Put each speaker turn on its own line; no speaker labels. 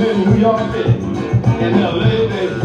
in New York City. And they'll